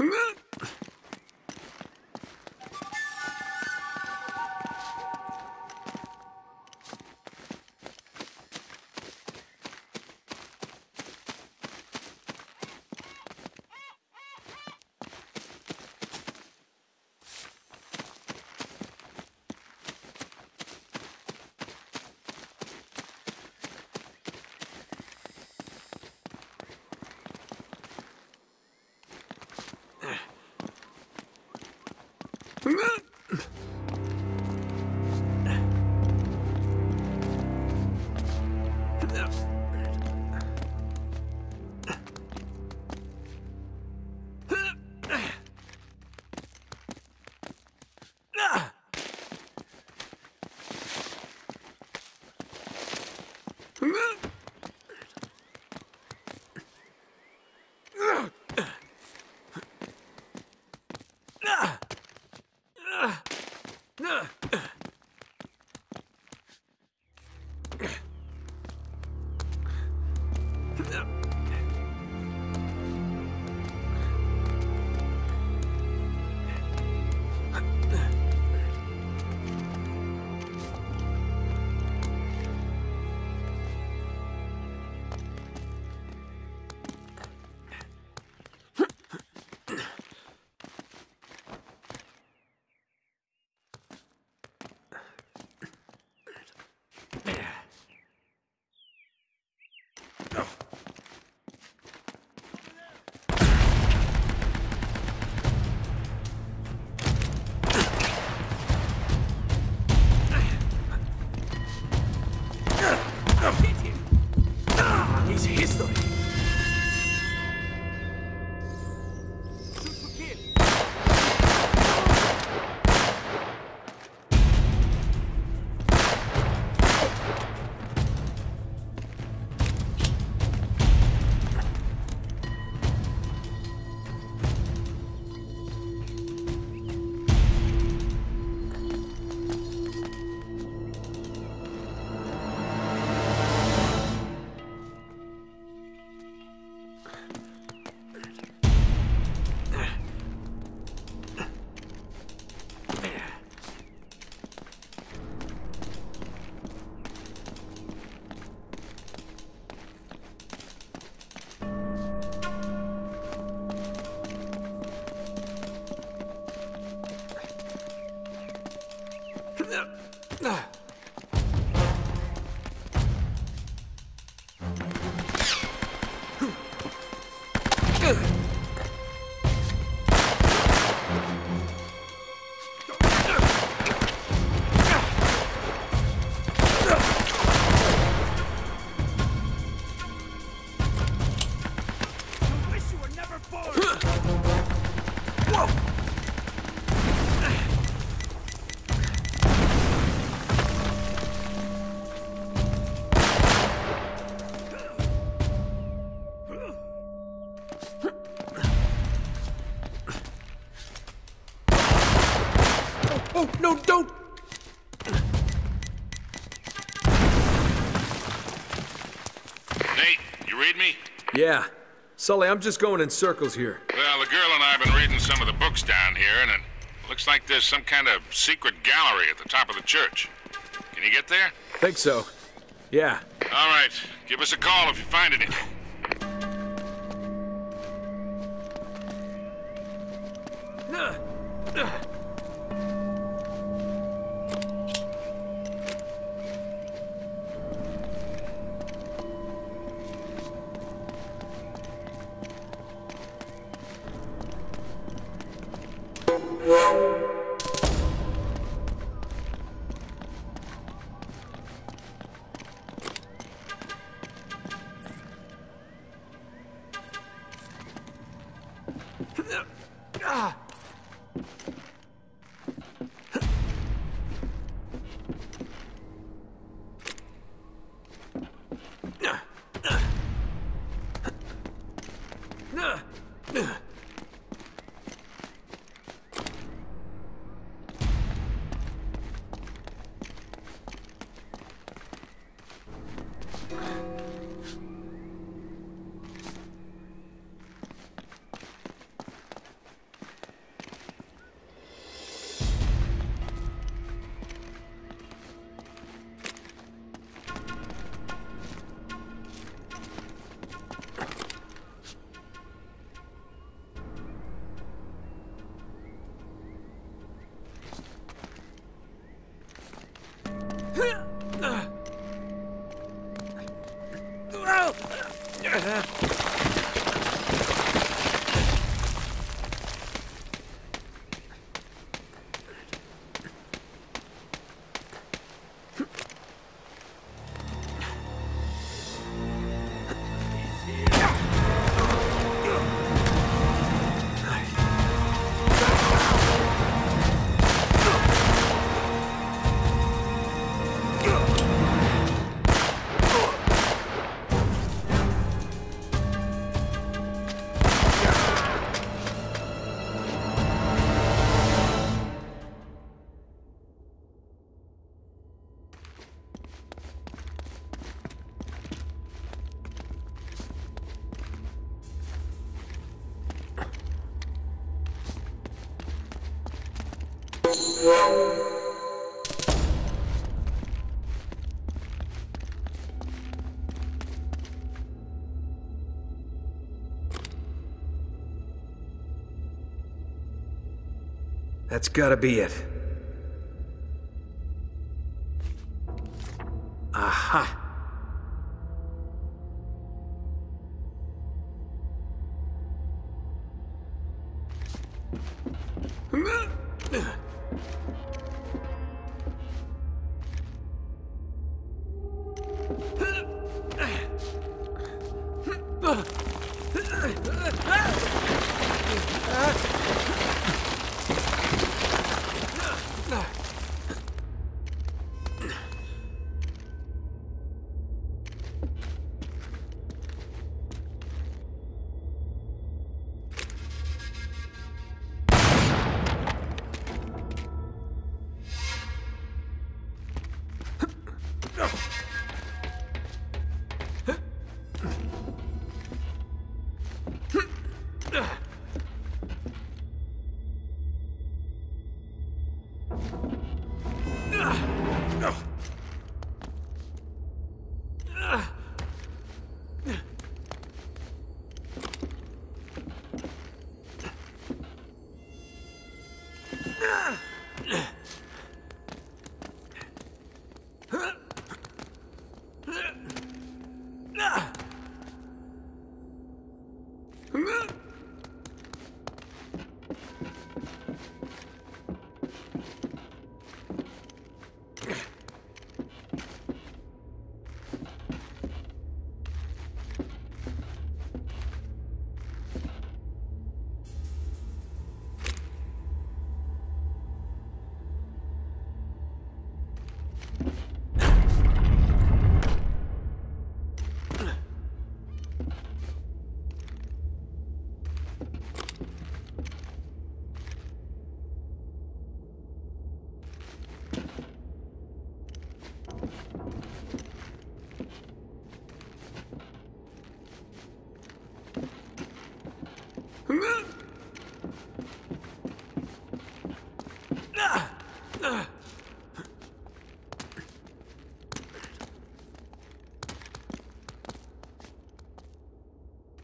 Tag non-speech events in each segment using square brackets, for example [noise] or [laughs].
으악! Yeah. Sully, I'm just going in circles here. Well, the girl and I have been reading some of the books down here, and it looks like there's some kind of secret gallery at the top of the church. Can you get there? Think so. Yeah. All right. Give us a call if you find it. Ugh. That's gotta be it. Aha!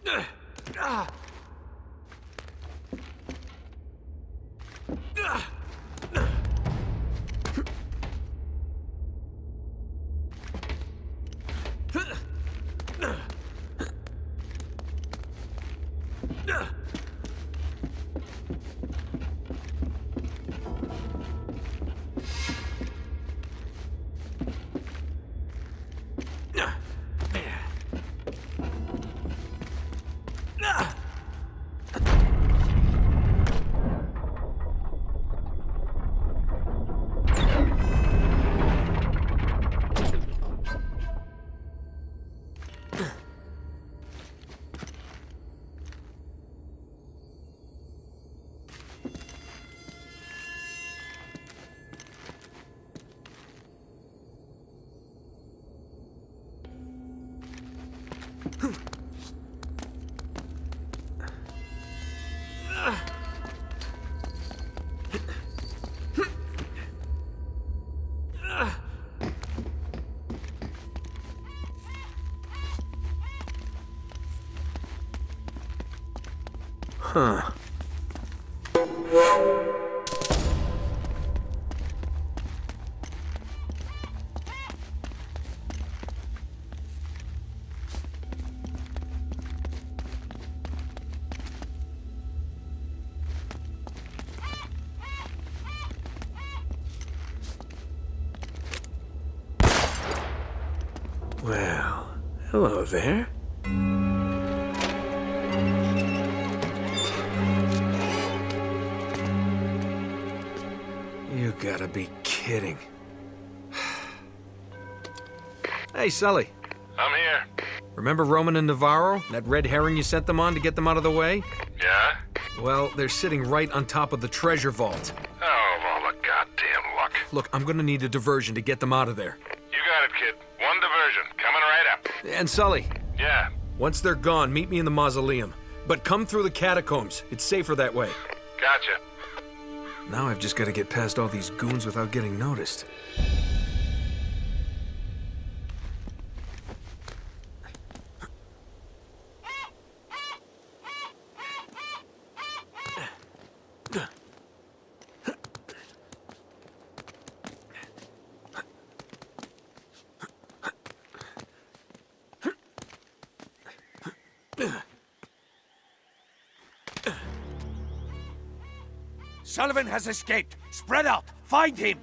对啊。Huh. Well, hello there. Kidding. hey, Sully. I'm here. Remember Roman and Navarro? That red herring you sent them on to get them out of the way? Yeah? Well, they're sitting right on top of the treasure vault. Oh, of all the goddamn luck. Look, I'm gonna need a diversion to get them out of there. You got it, kid. One diversion. Coming right up. And Sully, Yeah. once they're gone, meet me in the mausoleum. But come through the catacombs. It's safer that way. Gotcha. Now I've just gotta get past all these goons without getting noticed. Sullivan has escaped. Spread out. Find him.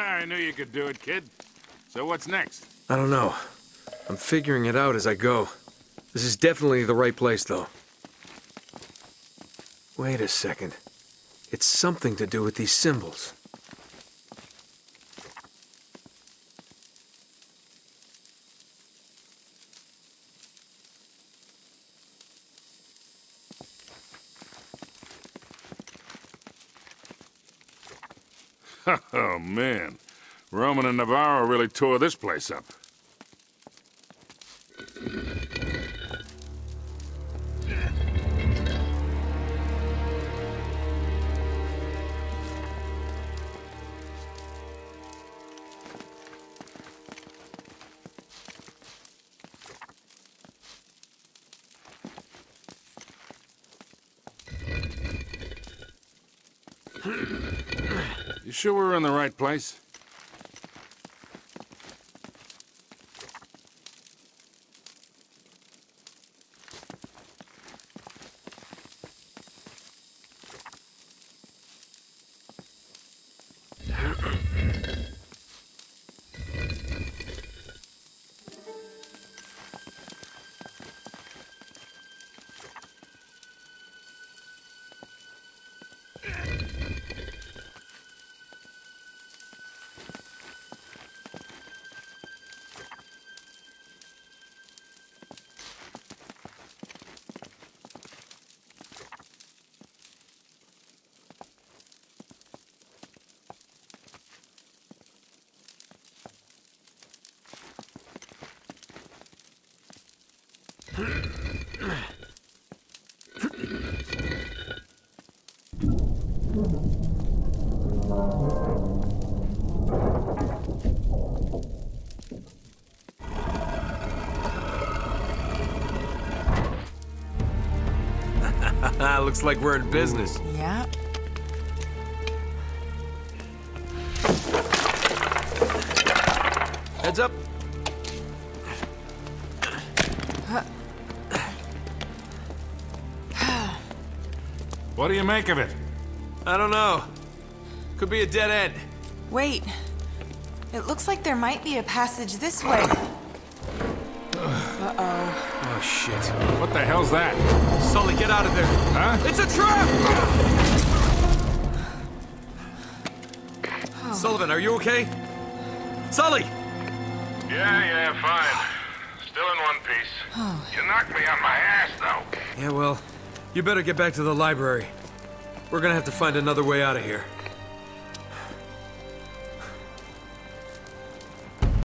[laughs] I knew you could do it, kid. So what's next? I don't know. I'm figuring it out as I go. This is definitely the right place, though. Wait a second. It's something to do with these symbols. Oh, man. Roman and Navarro really tore this place up. In the right place? [laughs] Looks like we're in business. yeah. What do you make of it? I don't know. Could be a dead end. Wait. It looks like there might be a passage this way. Uh-oh. Oh, shit. What the hell's that? Sully, get out of there. Huh? It's a trap! Oh. Sullivan, are you okay? Sully! Yeah, yeah, fine. Still in one piece. Oh. You knocked me on my ass, though. Yeah, well, you better get back to the library. We're gonna have to find another way out of here.